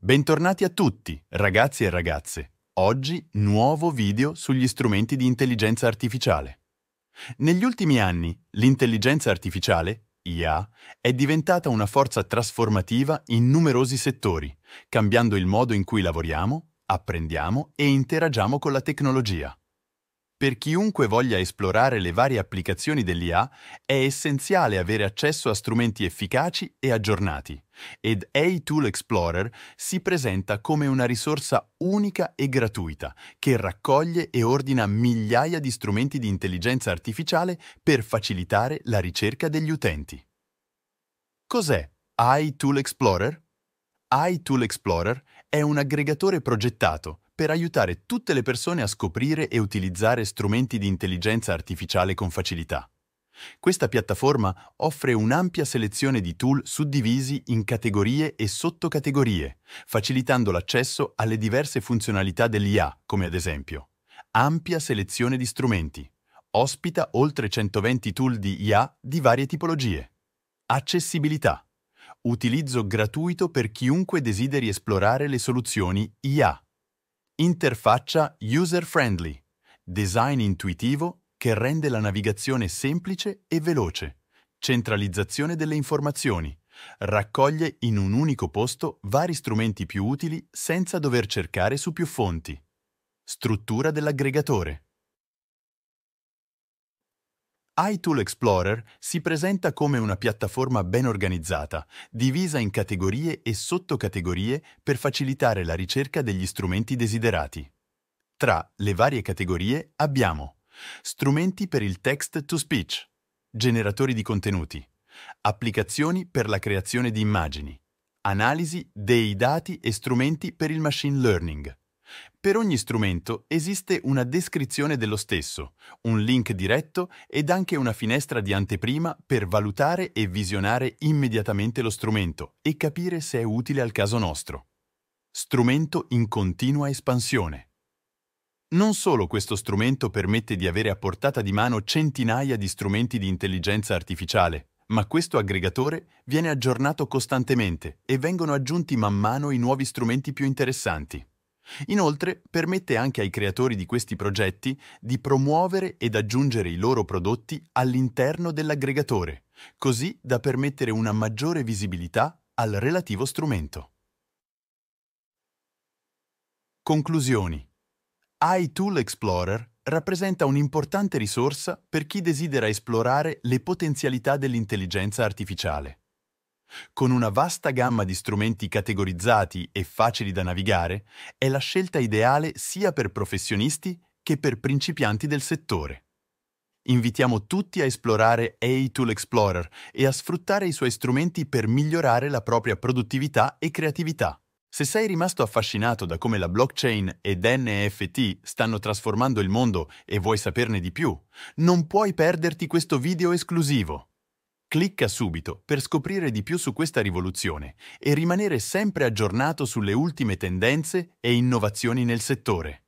Bentornati a tutti, ragazzi e ragazze. Oggi nuovo video sugli strumenti di intelligenza artificiale. Negli ultimi anni l'intelligenza artificiale, IA, è diventata una forza trasformativa in numerosi settori, cambiando il modo in cui lavoriamo, apprendiamo e interagiamo con la tecnologia. Per chiunque voglia esplorare le varie applicazioni dell'IA è essenziale avere accesso a strumenti efficaci e aggiornati ed A-Tool Explorer si presenta come una risorsa unica e gratuita che raccoglie e ordina migliaia di strumenti di intelligenza artificiale per facilitare la ricerca degli utenti. Cos'è iTool Explorer? iTool Explorer è un aggregatore progettato per aiutare tutte le persone a scoprire e utilizzare strumenti di intelligenza artificiale con facilità. Questa piattaforma offre un'ampia selezione di tool suddivisi in categorie e sottocategorie, facilitando l'accesso alle diverse funzionalità dell'IA, come ad esempio ampia selezione di strumenti, ospita oltre 120 tool di IA di varie tipologie, accessibilità, utilizzo gratuito per chiunque desideri esplorare le soluzioni IA, Interfaccia user-friendly, design intuitivo che rende la navigazione semplice e veloce, centralizzazione delle informazioni, raccoglie in un unico posto vari strumenti più utili senza dover cercare su più fonti. Struttura dell'aggregatore iTool Explorer si presenta come una piattaforma ben organizzata, divisa in categorie e sottocategorie per facilitare la ricerca degli strumenti desiderati. Tra le varie categorie abbiamo strumenti per il text-to-speech, generatori di contenuti, applicazioni per la creazione di immagini, analisi dei dati e strumenti per il machine learning, per ogni strumento esiste una descrizione dello stesso, un link diretto ed anche una finestra di anteprima per valutare e visionare immediatamente lo strumento e capire se è utile al caso nostro. Strumento in continua espansione. Non solo questo strumento permette di avere a portata di mano centinaia di strumenti di intelligenza artificiale, ma questo aggregatore viene aggiornato costantemente e vengono aggiunti man mano i nuovi strumenti più interessanti. Inoltre permette anche ai creatori di questi progetti di promuovere ed aggiungere i loro prodotti all'interno dell'aggregatore, così da permettere una maggiore visibilità al relativo strumento. Conclusioni. iTool Explorer rappresenta un'importante risorsa per chi desidera esplorare le potenzialità dell'intelligenza artificiale. Con una vasta gamma di strumenti categorizzati e facili da navigare, è la scelta ideale sia per professionisti che per principianti del settore. Invitiamo tutti a esplorare A-Tool Explorer e a sfruttare i suoi strumenti per migliorare la propria produttività e creatività. Se sei rimasto affascinato da come la blockchain ed NFT stanno trasformando il mondo e vuoi saperne di più, non puoi perderti questo video esclusivo. Clicca subito per scoprire di più su questa rivoluzione e rimanere sempre aggiornato sulle ultime tendenze e innovazioni nel settore.